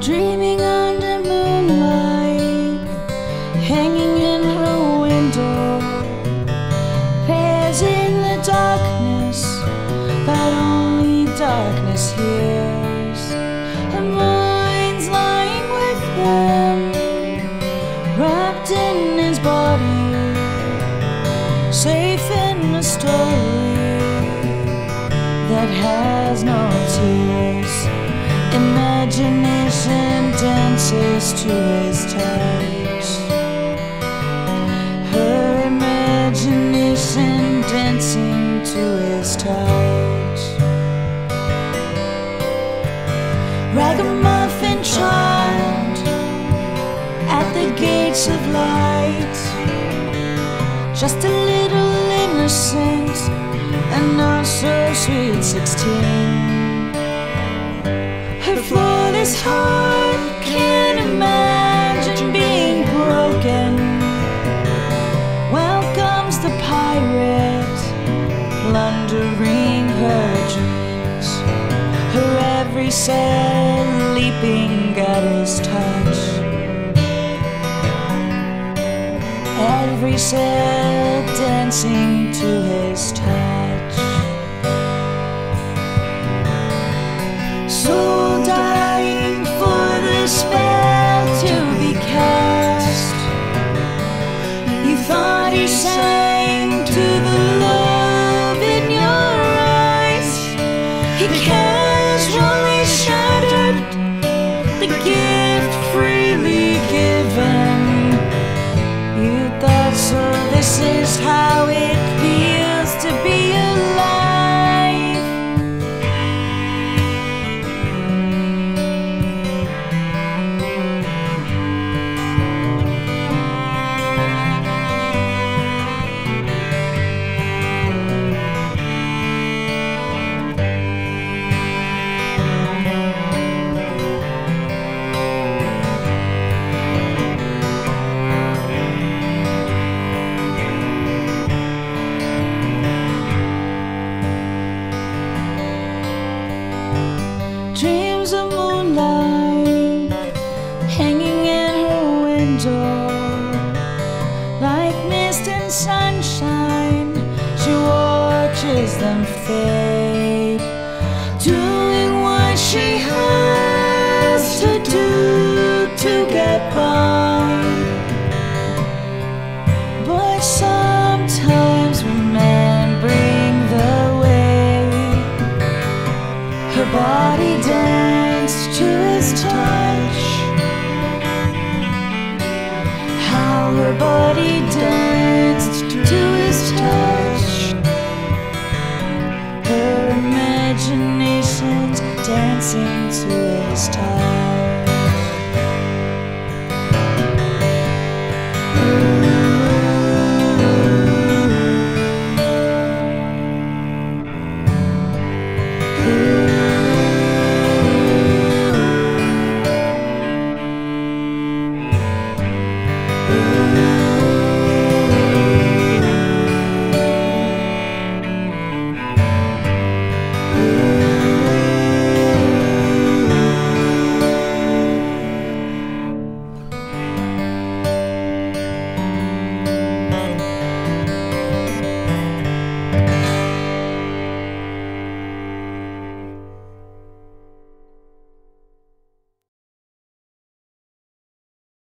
dreaming under moonlight, hanging in her window. Prayers in the darkness, but only darkness hears. Her mind's lying with him, wrapped in his body, safe in a story that has no tears. Imagination dances to his touch. Her imagination dancing to his touch. Ragamuffin child at the gates of light. Just a little innocent and not so sweet sixteen. Every cell leaping at his touch. Every cell dancing to his touch. Soul dying for the spell window, like mist and sunshine. She watches them fade, doing what she has to do to get by. But sometimes remembering the way her body danced to his touch. Her body danced to his touch. Her imagination's dancing to his touch.